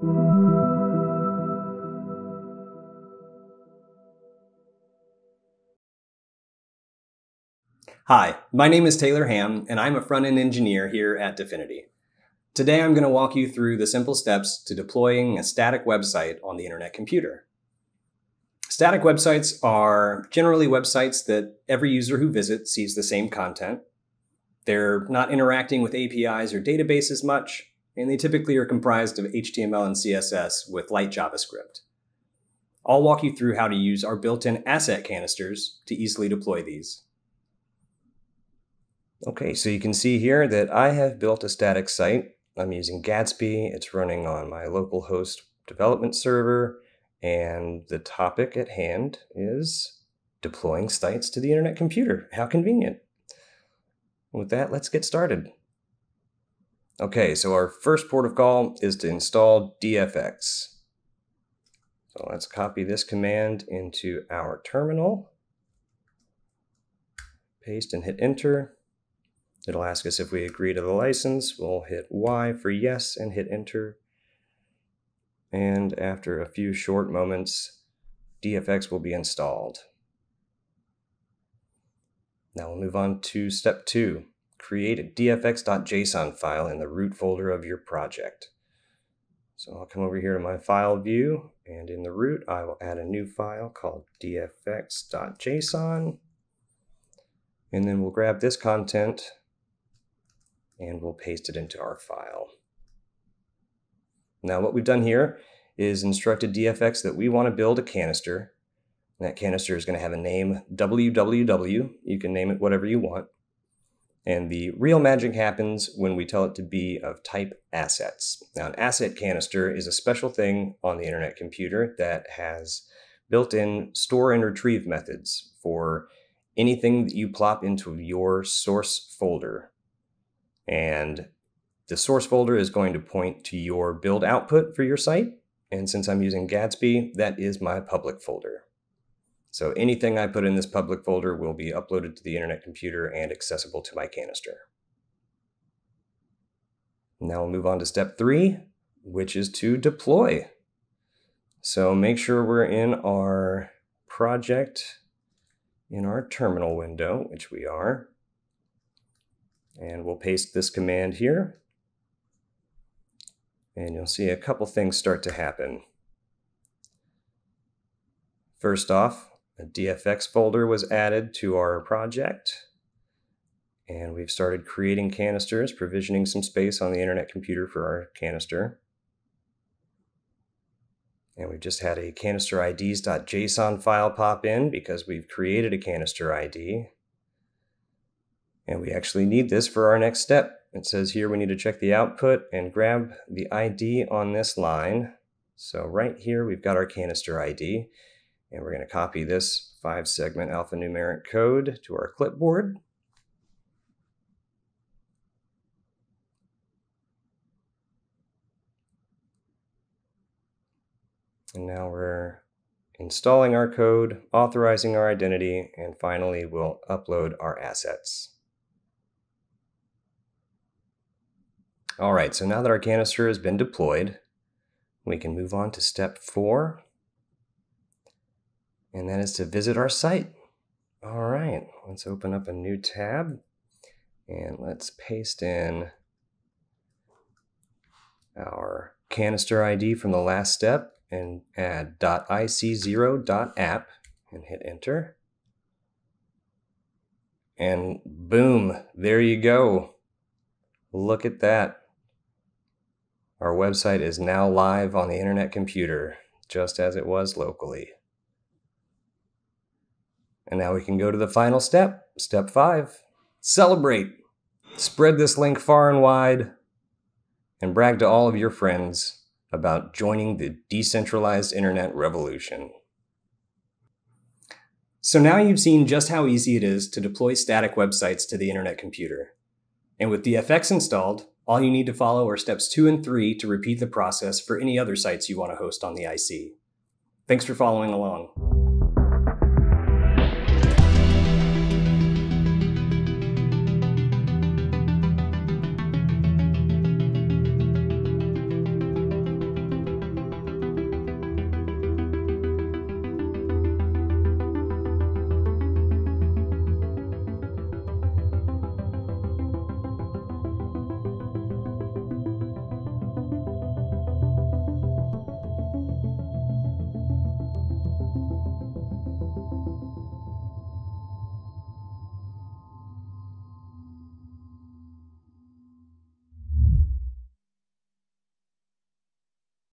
Hi, my name is Taylor Ham, and I'm a front-end engineer here at Dfinity. Today I'm going to walk you through the simple steps to deploying a static website on the Internet computer. Static websites are generally websites that every user who visits sees the same content. They're not interacting with APIs or databases much, and they typically are comprised of HTML and CSS with light JavaScript. I'll walk you through how to use our built-in asset canisters to easily deploy these. Okay, so you can see here that I have built a static site. I'm using Gatsby. It's running on my localhost development server. And the topic at hand is deploying sites to the internet computer. How convenient. With that, let's get started. Okay, so our first port of call is to install DFX. So let's copy this command into our terminal. Paste and hit enter. It'll ask us if we agree to the license. We'll hit Y for yes and hit enter. And after a few short moments, DFX will be installed. Now we'll move on to step two. Create a dfx.json file in the root folder of your project. So I'll come over here to my file view, and in the root, I will add a new file called dfx.json. And then we'll grab this content and we'll paste it into our file. Now what we've done here is instructed DFX that we want to build a canister. And that canister is going to have a name www. You can name it whatever you want. And the real magic happens when we tell it to be of type assets. Now, an asset canister is a special thing on the internet computer that has built in store and retrieve methods for anything that you plop into your source folder. And the source folder is going to point to your build output for your site. And since I'm using Gatsby, that is my public folder. So anything I put in this public folder will be uploaded to the internet computer and accessible to my canister. Now we'll move on to step three, which is to deploy. So make sure we're in our project in our terminal window, which we are. And we'll paste this command here. And you'll see a couple things start to happen. First off, a DFX folder was added to our project. And we've started creating canisters, provisioning some space on the internet computer for our canister. And we've just had a canister IDs.json file pop in because we've created a canister ID. And we actually need this for our next step. It says here we need to check the output and grab the ID on this line. So right here, we've got our canister ID. And we're going to copy this five segment alphanumeric code to our clipboard. And now we're installing our code, authorizing our identity, and finally we'll upload our assets. All right, so now that our canister has been deployed, we can move on to step four, and that is to visit our site. All right, let's open up a new tab, and let's paste in our canister ID from the last step and add .ic0.app and hit enter. And boom, there you go. Look at that. Our website is now live on the internet computer, just as it was locally. And now we can go to the final step, step five. Celebrate! Spread this link far and wide and brag to all of your friends about joining the decentralized internet revolution. So now you've seen just how easy it is to deploy static websites to the internet computer. And with DFX installed, all you need to follow are steps two and three to repeat the process for any other sites you want to host on the IC. Thanks for following along.